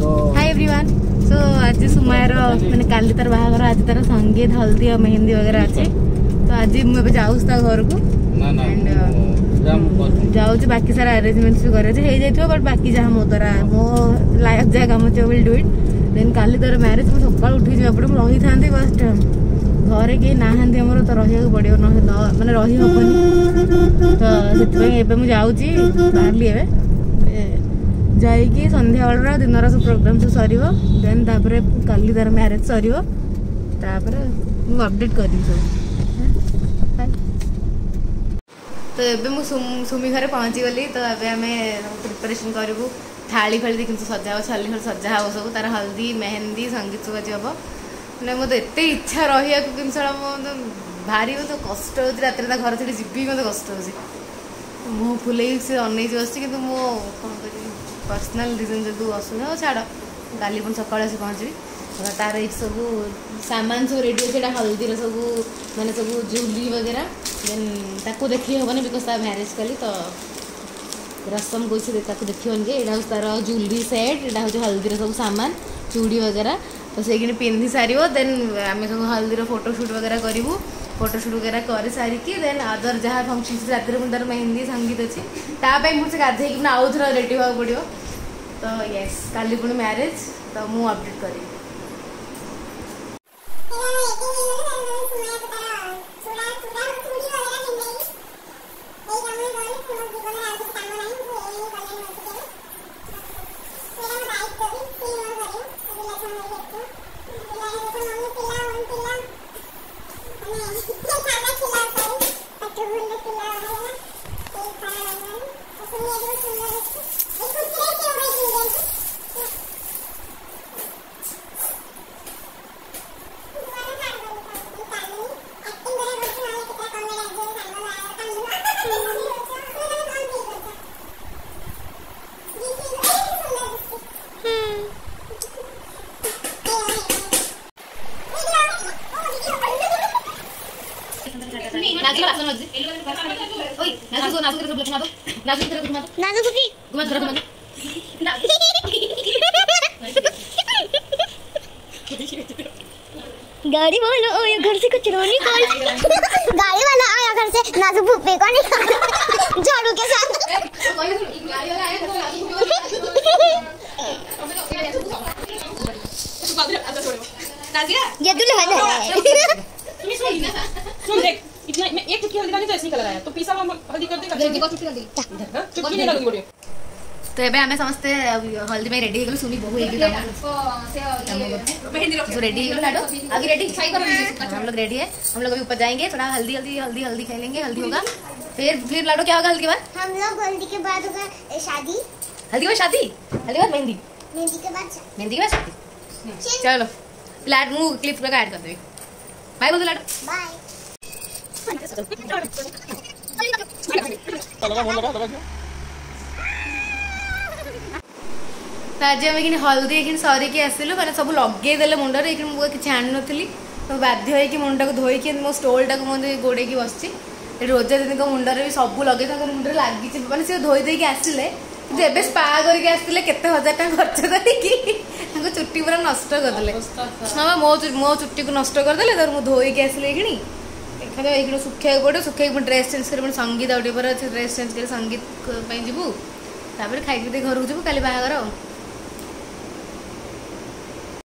Hi everyone so आज सुमायर मैंने काली तार बाहर आज तार संगीत हल्दी और मेहंदी वगैरह अच्छे तो आज मुझे जाऊँ ता घर को uh, जाऊँ बाकी सारा अरेंजमेंट्स भी कर बट बाकी जहाँ मो द्वारा हाँ। मो लाइफ जहाँ कम अच्छे विल डू इट देन काली तार म्यारेज मुझे सकाल उठी अपने रही था बस घरे केही नाहाँति आम त रहेको पऱ्यो न म रहि हेन त जाउँछु बाहरली ए जाइक सन्ध्यावल प्रोग्राम सब सर का्यारेज सरबि त सुमी घर पहचिगली तपाईँ आमे प्रिपारेसन गरौँ थान्छ सजाली सजाह सब तार हल्दी मेहन्दी सङ्गीत सबजी हेर्नु मते इच्छा रहिले सबै म भारी मतलब कष्ट हौ राति घर छ म कस्तो म फुलै सिइकि बसि मि पर्सनाल रिजन जस्तो असुने हो छाड कालि सक्ल आसि पहचबिरा तार सब सामान सबै रेडियो हलदी र सब मैले सब जुली वगेरा देन ताको बिकज देखिहेबिक म्यारेज कलि त रसम को देखिहे एउटा तार जुली सेट एउटा हल्दी र सब सामान चूड़ी वगेरा त सही पिन्धिसार देन सब हल्दी र फटो सुट वगेरा गर्नु फोटोशूट वगैरह कर सारी कि देन अदर जहाँ फंक्शन रातिर पुणी तर मेहंदी संगीत अच्छी मुझे गाधेक ना आउ थर ରେଡ଼ି ହେବାକୁ ପଡ଼ିବ ତ ୟେସ୍ କାଲି ପୁଣି ମ୍ୟାରେଜ୍ ତ ମୁଁ ଅପଡ଼େଟ୍ କରିବି गाड़ी वाला ओ ये घर से कुछ रोनी कॉल गाड़ी वाला निकाला घर से ना तो भूपे को निकाला झाड़ू के साथ ये दुल्हन तो है सुन देख इतना मैं एक चुटकी हल्दी डाली तो ऐसे ही कलर आया तो पीसा हुआ हल्दी कर देगा जल्दी बहुत चुटकी हल्दी चुटकी नहीं डालूंगी बोलिए तो ये आम समस्ते हल्दी में रेडी हो सुनी बहु हो रेडी हो लाडो अभी रेडी हम लोग रेडी है हम लोग अभी ऊपर जाएंगे थोड़ा हल्दी हल्दी हल्दी हल्दी खा लेंगे हल्दी होगा फिर फिर लाडो क्या होगा हल्दी के बाद हम लोग हल्दी के बाद होगा शादी हल्दी के बाद शादी हल्दी के बाद मेहंदी मेहंदी के बाद मेहंदी के बाद शादी चलो प्लाट मु क्लिप पे ऐड कर दे बाय बोल लाडो बाय चलो बोल लगा दबा ତ ଆଜି ଆମେ ଏଇଖିନି ହଳଦୀ ଏଇଖିନି ସରିକି ଆସିଲୁ ମାନେ ସବୁ ଲଗେଇଦେଲେ ମୁଣ୍ଡରେ ଏଇଖିନି ମୁଁ କିଛି ଆଣିନଥିଲି ତ ବାଧ୍ୟ ହେଇକି ମୁଣ୍ଡଟାକୁ ଧୋଇକି ମୋ ଷ୍ଟୋଲଟାକୁ ମୁଁ ଗୋଡ଼େଇକି ବସିଛି ରୋଜା ଦିଦିଙ୍କ ମୁଣ୍ଡରେ ବି ସବୁ ଲଗେଇ ତାଙ୍କ ମୁଣ୍ଡରେ ଲାଗିଛି ମାନେ ସେ ଧୋଇ ଦେଇକି ଆସିଲେ କିନ୍ତୁ ଏବେ ସ୍ପା କରିକି ଆସିଥିଲେ କେତେ ହଜାର ଟଙ୍କା ଖର୍ଚ୍ଚ କରିକି ତାଙ୍କ ଚୁଟି ପୁରା ନଷ୍ଟ କରିଦେଲେ ହଁ ବା ମୋ ମୋ ଚୁଟିକୁ ନଷ୍ଟ କରିଦେଲେ ତାପରେ ମୁଁ ଧୋଇକି ଆସିଲି ଏଇଖିଣି ଦେଖାଯାଉ ଏଇଖିଣି ଶୁଖେଇବାକୁ ପଡ଼ିବ ଶୁଖେଇକି ପୁଣି ଡ୍ରେସ୍ ଚେଞ୍ଜ କରି ପୁଣି ସଙ୍ଗୀତ ଆଉ ଟିକେ ପରେ ଅଛି ଡ୍ରେସ୍ ଚେଞ୍ଜ କରି ସଙ୍ଗୀତ ପାଇଁ ଯିବୁ ତାପରେ ଖାଇକି ଟିକେ ଘରକୁ ଯିବୁ କାଲି ବାହାଘର ଆଉ